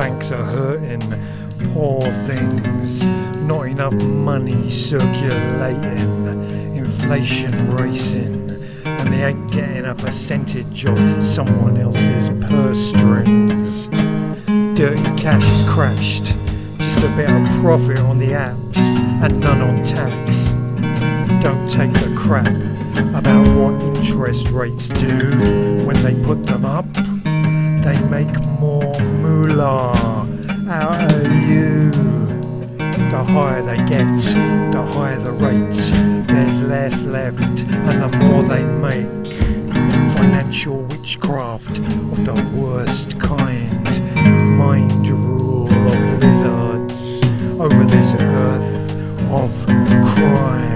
banks are hurting. Poor things, not enough money circulating, inflation racing, and they ain't getting a percentage of someone else's purse strings. Dirty cash is crashed, just a bit of profit on the apps and none on tax. Don't take the crap about what interest rates do when they put them up. They make more moolah out of you. The higher they get, the higher the rates. There's less left, and the more they make. Financial witchcraft of the worst kind. Mind rule of lizards over this earth of crime.